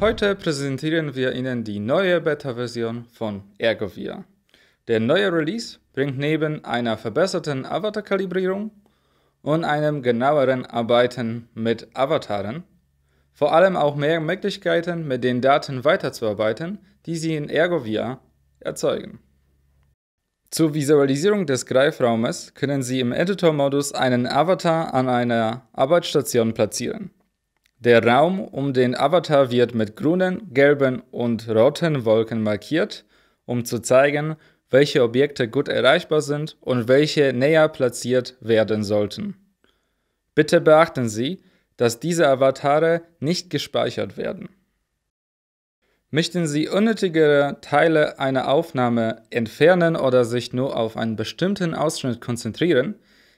Heute präsentieren wir Ihnen die neue Beta-Version von Ergovia. Der neue Release bringt neben einer verbesserten Avatar-Kalibrierung und einem genaueren Arbeiten mit Avataren vor allem auch mehr Möglichkeiten, mit den Daten weiterzuarbeiten, die Sie in Ergovia erzeugen. Zur Visualisierung des Greifraumes können Sie im Editor-Modus einen Avatar an einer Arbeitsstation platzieren. Der Raum um den Avatar wird mit grünen, gelben und roten Wolken markiert, um zu zeigen, welche Objekte gut erreichbar sind und welche näher platziert werden sollten. Bitte beachten Sie, dass diese Avatare nicht gespeichert werden. Möchten Sie unnötigere Teile einer Aufnahme entfernen oder sich nur auf einen bestimmten Ausschnitt konzentrieren,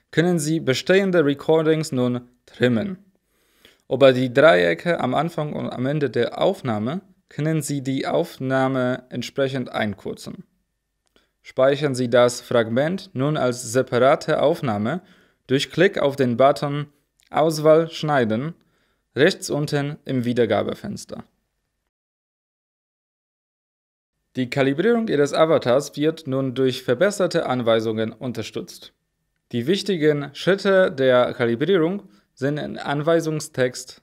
können Sie bestehende Recordings nun trimmen. Über die Dreiecke am Anfang und am Ende der Aufnahme können Sie die Aufnahme entsprechend einkürzen. Speichern Sie das Fragment nun als separate Aufnahme durch Klick auf den Button Auswahl Schneiden rechts unten im Wiedergabefenster. Die Kalibrierung Ihres Avatars wird nun durch verbesserte Anweisungen unterstützt. Die wichtigen Schritte der Kalibrierung sind im Anweisungstext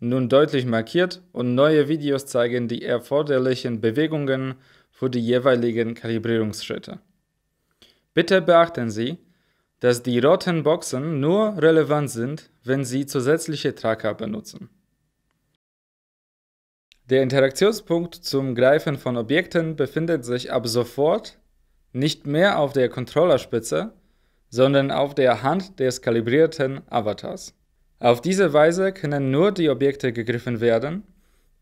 nun deutlich markiert und neue Videos zeigen die erforderlichen Bewegungen für die jeweiligen Kalibrierungsschritte. Bitte beachten Sie, dass die roten Boxen nur relevant sind, wenn Sie zusätzliche Tracker benutzen. Der Interaktionspunkt zum Greifen von Objekten befindet sich ab sofort nicht mehr auf der Controllerspitze, sondern auf der Hand des kalibrierten Avatars. Auf diese Weise können nur die Objekte gegriffen werden,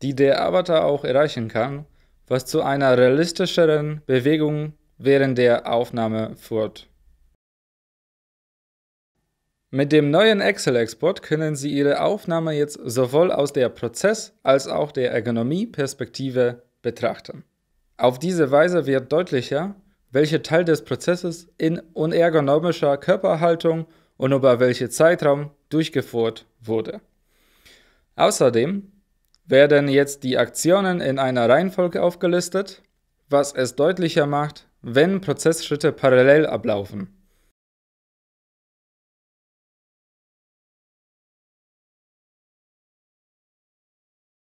die der Avatar auch erreichen kann, was zu einer realistischeren Bewegung während der Aufnahme führt. Mit dem neuen Excel-Export können Sie Ihre Aufnahme jetzt sowohl aus der Prozess- als auch der Ergonomie-Perspektive betrachten. Auf diese Weise wird deutlicher, welcher Teil des Prozesses in unergonomischer Körperhaltung und über welchen Zeitraum durchgeführt wurde. Außerdem werden jetzt die Aktionen in einer Reihenfolge aufgelistet, was es deutlicher macht, wenn Prozessschritte parallel ablaufen.